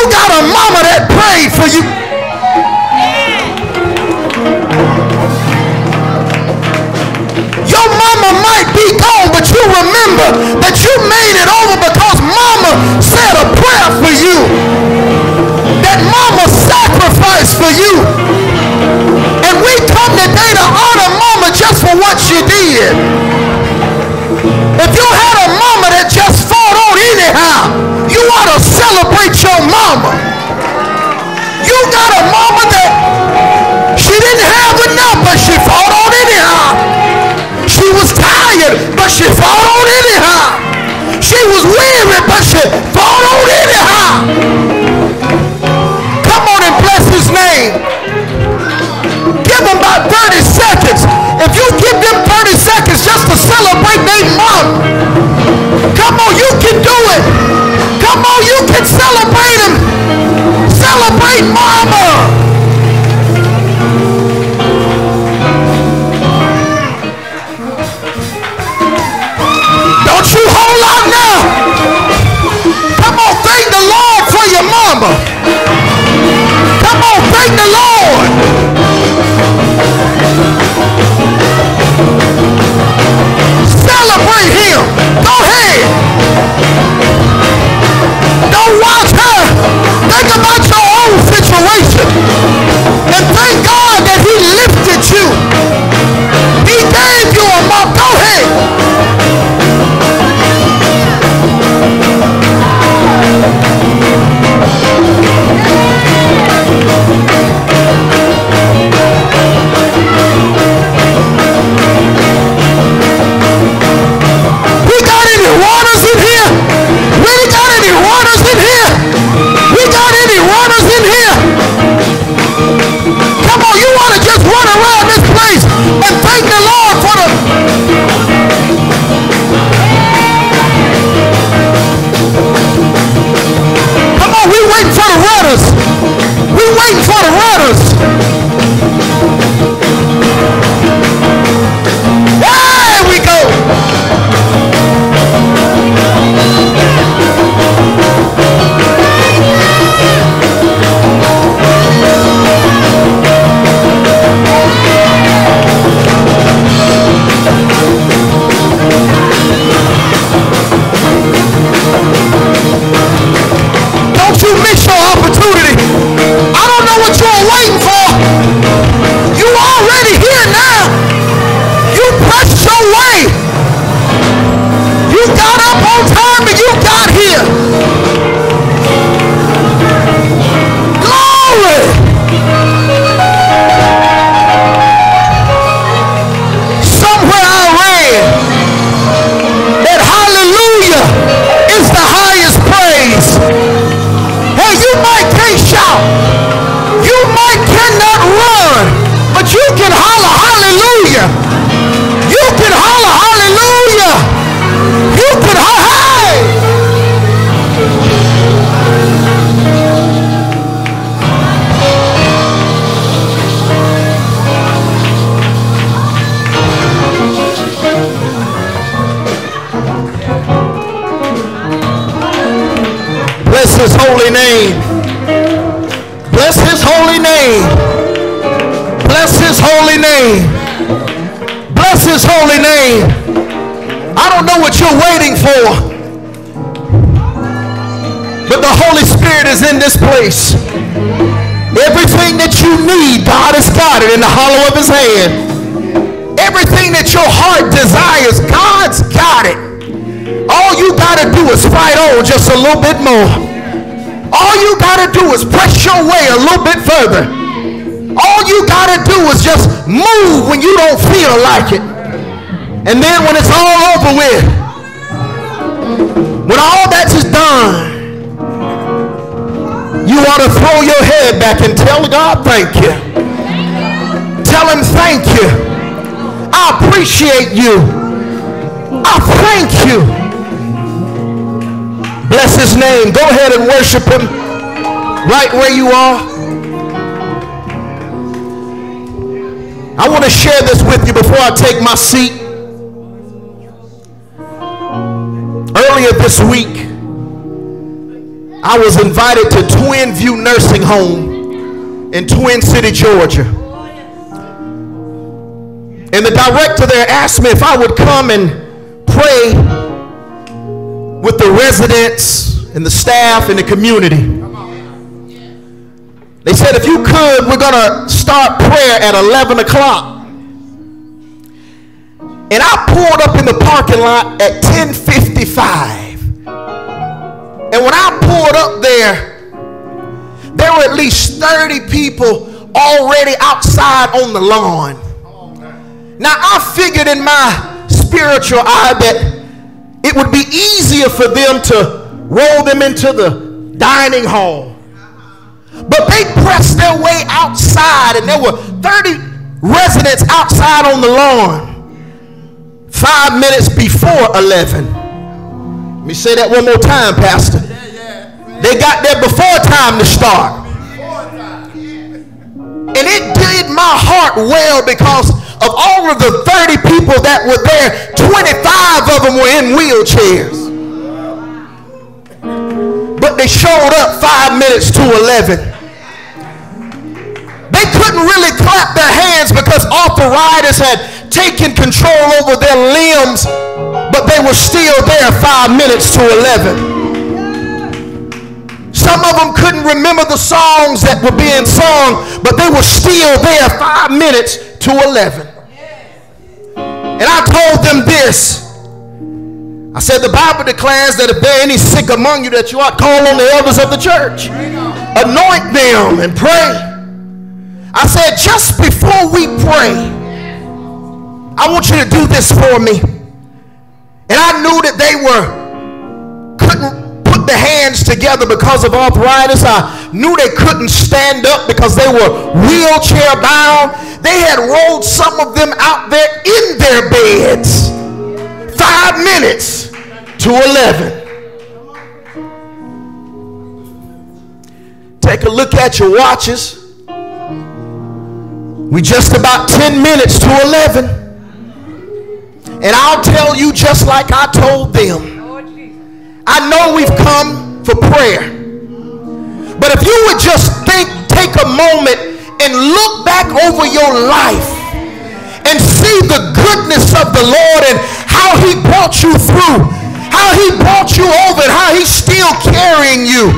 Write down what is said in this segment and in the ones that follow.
you got a mama that prayed for you. Your mama might be gone, but you remember that you made it over because mama said a prayer for you. That mama sacrificed for you. And we come today to honor mama just for what she did. If you had a mama that celebrate God Come on, we waiting for the runners. We waiting for the runners. Name. Bless his holy name. I don't know what you're waiting for. But the Holy Spirit is in this place. Everything that you need, God has got it in the hollow of his hand. Everything that your heart desires, God's got it. All you got to do is fight on just a little bit more. All you got to do is press your way a little bit further. Do is just move when you don't feel like it. And then when it's all over with, when all that is done, you ought to throw your head back and tell God thank you. Tell him thank you. I appreciate you. I thank you. Bless his name. Go ahead and worship him right where you are. I want to share this with you before I take my seat. Earlier this week, I was invited to Twin View Nursing Home in Twin City, Georgia. And the director there asked me if I would come and pray with the residents and the staff and the community. They said, if you could, we're going to start prayer at 11 o'clock. And I pulled up in the parking lot at 1055. And when I pulled up there, there were at least 30 people already outside on the lawn. Now, I figured in my spiritual eye that it would be easier for them to roll them into the dining hall. But they pressed their way outside, and there were 30 residents outside on the lawn five minutes before 11. Let me say that one more time, Pastor. They got there before time to start. And it did my heart well because of all of the 30 people that were there, 25 of them were in wheelchairs. But they showed up five minutes to 11 couldn't really clap their hands because arthritis had taken control over their limbs, but they were still there five minutes to 11. Some of them couldn't remember the songs that were being sung, but they were still there five minutes to 11. And I told them this. I said, the Bible declares that if there are any sick among you, that you ought to call on the elders of the church. Anoint them and pray. I said, just before we pray, I want you to do this for me. And I knew that they were couldn't put their hands together because of arthritis. I knew they couldn't stand up because they were wheelchair bound. They had rolled some of them out there in their beds. Five minutes to 11. Take a look at your watches. We just about 10 minutes to 11. And I'll tell you just like I told them. I know we've come for prayer. But if you would just think, take a moment and look back over your life and see the goodness of the Lord and how he brought you through, how he brought you over and how he's still carrying you.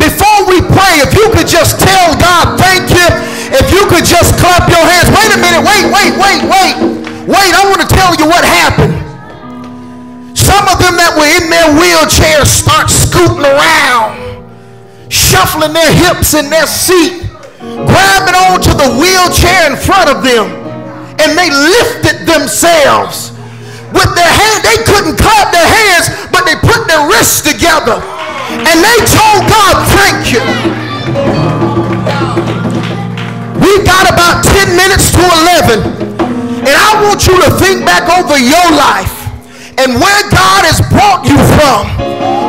Before we pray, if you could just tell God, thank you if you could just clap your hands. Wait a minute. Wait, wait, wait, wait. Wait, I want to tell you what happened. Some of them that were in their wheelchairs start scooting around, shuffling their hips in their seat, grabbing onto the wheelchair in front of them, and they lifted themselves with their hand. They couldn't clap their hands, but they put their wrists together and they told God, thank you. We got about 10 minutes to 11. And I want you to think back over your life and where God has brought you from,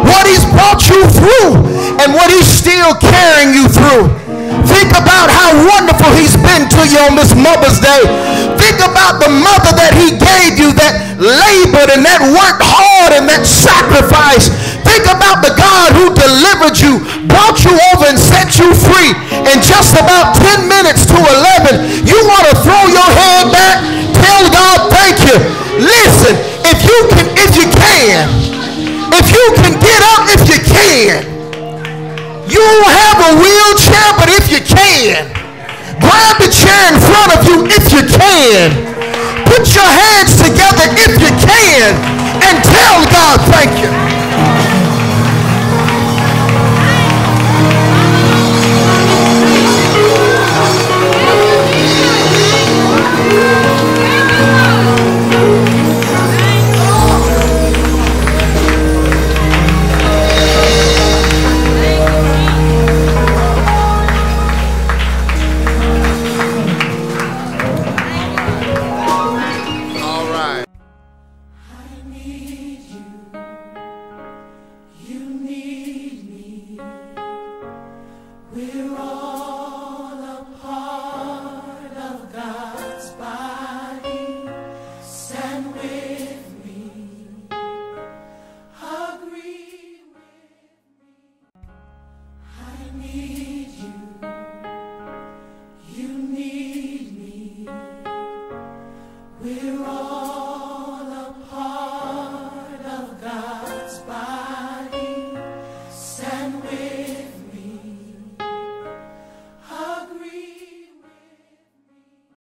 what he's brought you through, and what he's still carrying you through. Think about how wonderful he's been to you on this Mother's Day. Think about the mother that he gave you that labored and that worked hard and that sacrificed Think about the God who delivered you, brought you over and set you free. In just about 10 minutes to 11, you want to throw your head back, tell God thank you. Listen, if you can, if you can, if you can get up, if you can, you have a wheelchair, but if you can, grab the chair in front of you if you can. Put your hands together if you can and tell God thank you.